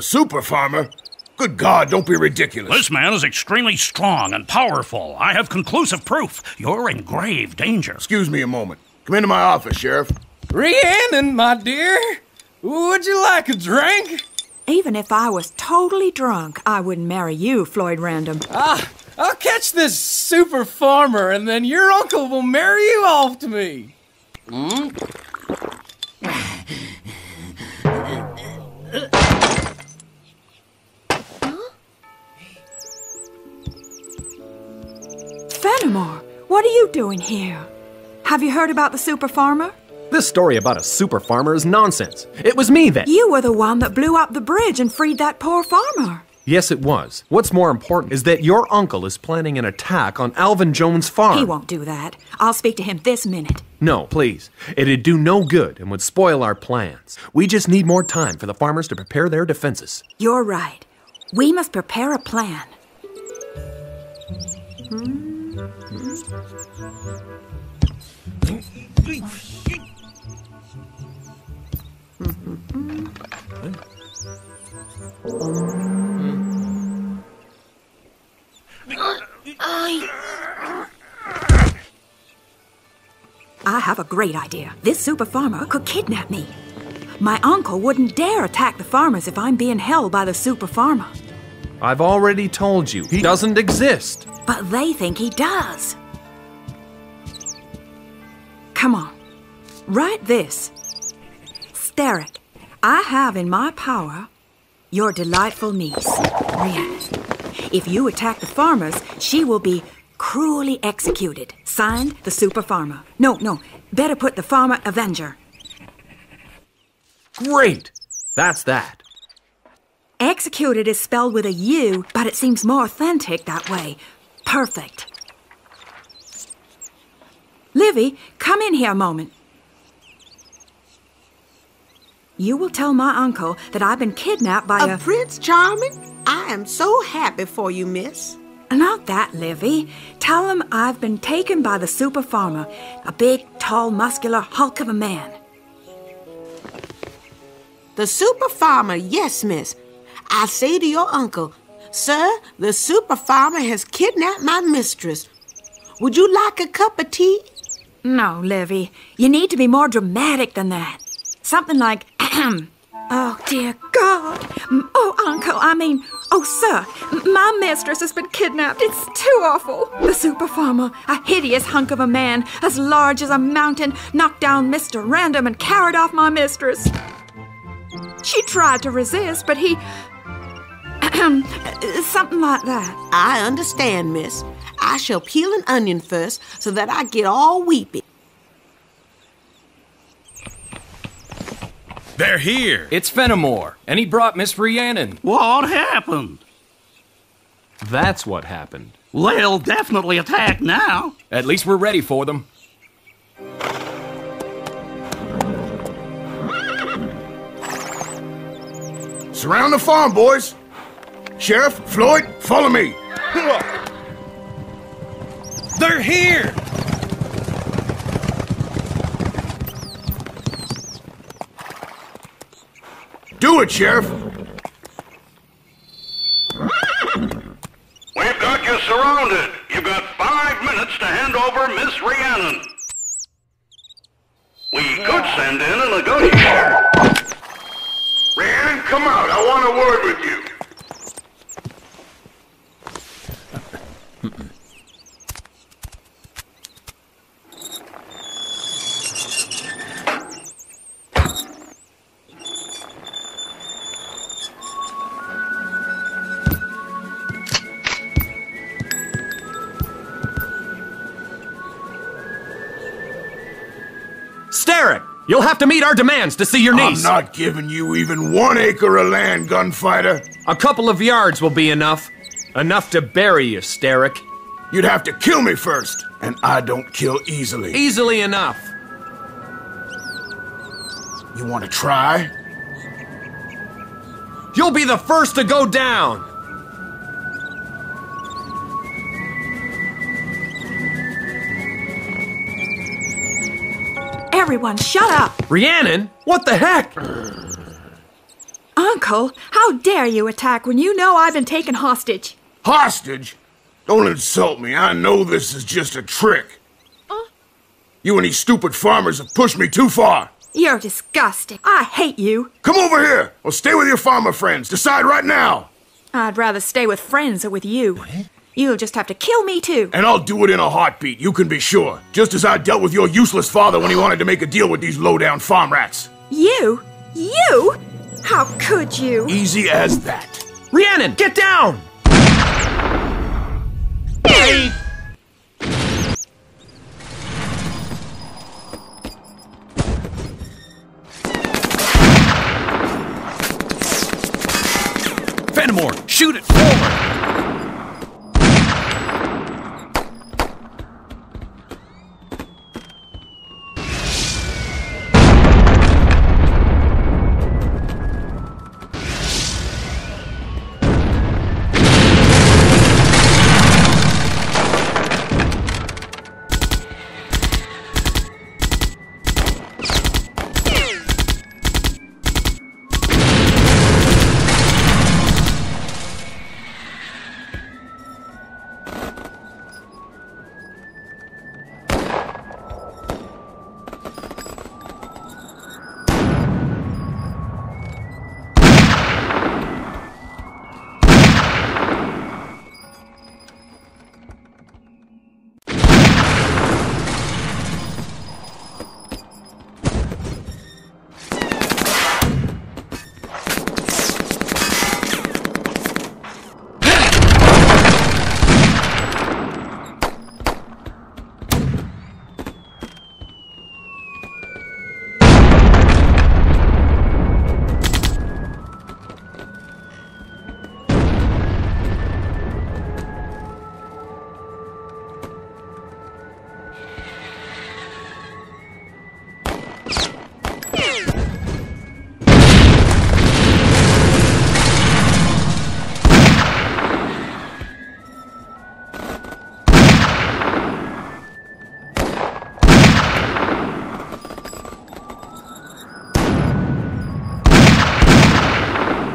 A super farmer? Good God, don't be ridiculous. This man is extremely strong and powerful. I have conclusive proof. You're in grave danger. Excuse me a moment. Come into my office, Sheriff. Rhiannon, my dear, would you like a drink? Even if I was totally drunk, I wouldn't marry you, Floyd Random. Ah, I'll catch this super farmer, and then your uncle will marry you off to me. Hmm? Doing here? Have you heard about the super farmer? This story about a super farmer is nonsense. It was me that. You were the one that blew up the bridge and freed that poor farmer. Yes, it was. What's more important is that your uncle is planning an attack on Alvin Jones' farm. He won't do that. I'll speak to him this minute. No, please. It'd do no good and would spoil our plans. We just need more time for the farmers to prepare their defenses. You're right. We must prepare a plan. Hmm? I have a great idea. This super farmer could kidnap me. My uncle wouldn't dare attack the farmers if I'm being held by the super farmer. I've already told you, he doesn't exist. But they think he does. Come on, write this. Sterrick, I have in my power your delightful niece, Rhiannon. If you attack the farmers, she will be cruelly executed. Signed, the Super Farmer. No, no, better put the Farmer Avenger. Great! That's that. Executed is spelled with a U, but it seems more authentic that way. Perfect. Livy, come in here a moment. You will tell my uncle that I've been kidnapped by a... A Prince Charming? I am so happy for you, miss. Not that, Livy. Tell him I've been taken by the super farmer, a big, tall, muscular hulk of a man. The super farmer, yes, miss. I say to your uncle, Sir, the super farmer has kidnapped my mistress. Would you like a cup of tea? No, Livy. You need to be more dramatic than that. Something like, oh dear God. Oh, Uncle, I mean, oh, sir, my mistress has been kidnapped. It's too awful. The super farmer, a hideous hunk of a man, as large as a mountain, knocked down Mr. Random and carried off my mistress. She tried to resist, but he. something like that. I understand, miss. I shall peel an onion first so that I get all weepy. They're here. It's Fenimore, and he brought Miss Rhiannon. What happened? That's what happened. They'll definitely attack now. At least we're ready for them. Surround the farm, boys. Sheriff, Floyd, follow me. They're here. Do it, Sheriff. We've got you surrounded. You've got five minutes to hand over Miss Rhiannon. We could send in a negotiator. Rhiannon, come out. I want a word with you. Sterrick, you'll have to meet our demands to see your niece. I'm not giving you even one acre of land, gunfighter. A couple of yards will be enough. Enough to bury you, Sterrick. You'd have to kill me first, and I don't kill easily. Easily enough. You want to try? You'll be the first to go down. Everyone, shut up. Rhiannon, what the heck? Uncle, how dare you attack when you know I've been taken hostage? Hostage? Don't insult me. I know this is just a trick. You and these stupid farmers have pushed me too far. You're disgusting. I hate you. Come over here, or stay with your farmer friends. Decide right now. I'd rather stay with friends or with you. You'll just have to kill me too. And I'll do it in a heartbeat, you can be sure. Just as I dealt with your useless father when he wanted to make a deal with these low-down farm rats. You? You? How could you? Easy as that. Rhiannon, get down!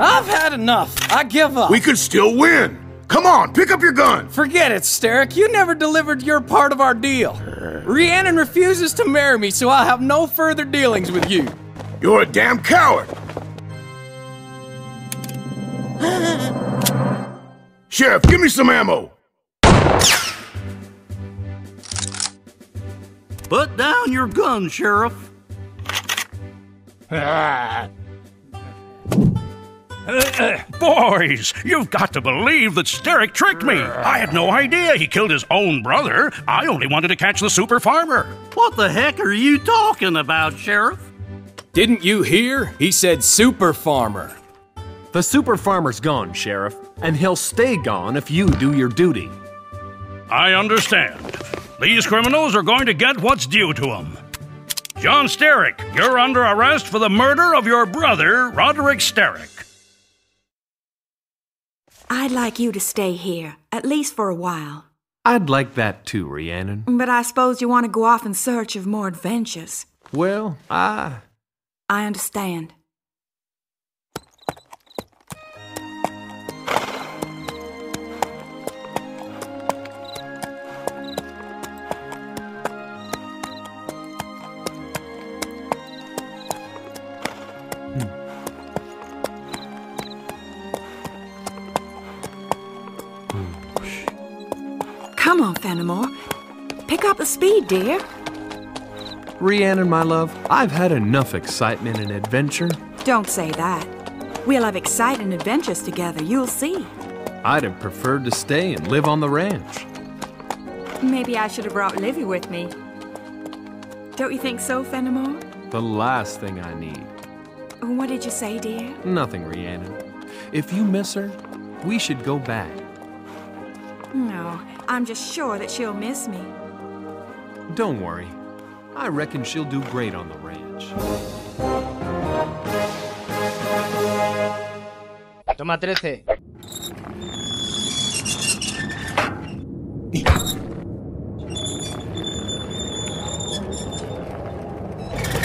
I've had enough. I give up. We could still win. Come on, pick up your gun. Forget it, Steric. You never delivered your part of our deal. Rhiannon refuses to marry me, so I'll have no further dealings with you. You're a damn coward. Sheriff, give me some ammo. Put down your gun, Sheriff. Boys, you've got to believe that Steric tricked me. I had no idea he killed his own brother. I only wanted to catch the super farmer. What the heck are you talking about, Sheriff? Didn't you hear? He said super farmer. The super farmer's gone, Sheriff, and he'll stay gone if you do your duty. I understand. These criminals are going to get what's due to them. John Steric, you're under arrest for the murder of your brother, Roderick Steric. I'd like you to stay here, at least for a while. I'd like that too, Rhiannon. But I suppose you want to go off in search of more adventures. Well, I. I understand. Come on, Fenimore. Pick up the speed, dear. Rhiannon, my love, I've had enough excitement and adventure. Don't say that. We'll have exciting adventures together, you'll see. I'd have preferred to stay and live on the ranch. Maybe I should have brought Livy with me. Don't you think so, Fenimore? The last thing I need. What did you say, dear? Nothing, Rhiannon. If you miss her, we should go back. No, I'm just sure that she'll miss me. Don't worry. I reckon she'll do great on the ranch. Toma 13.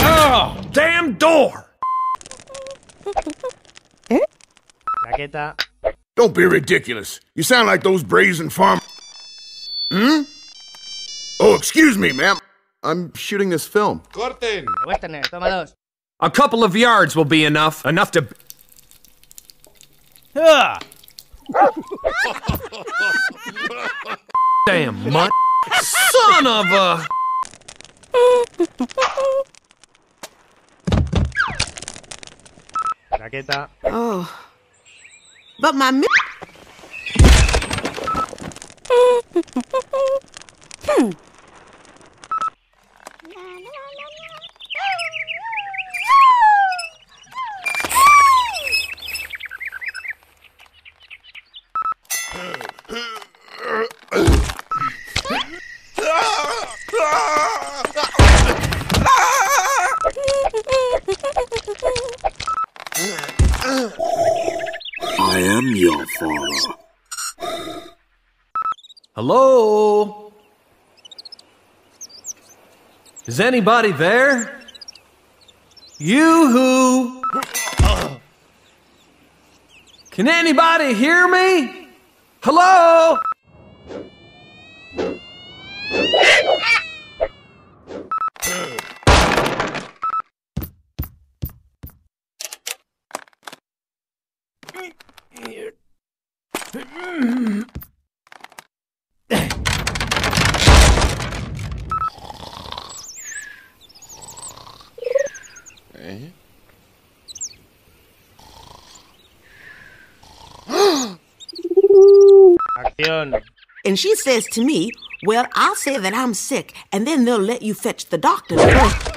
Oh, damn door! Don't be ridiculous. You sound like those brazen farm. Hmm? Oh, excuse me, ma'am. I'm shooting this film. Corten. Toma dos. A couple of yards will be enough. Enough to. Ah! Damn mutt. Son of a. Chaqueta. Oh. But my I am your father. Hello? Is anybody there? You who? Can anybody hear me? Hello? Yun. And she says to me, Well, I'll say that I'm sick, and then they'll let you fetch the doctor.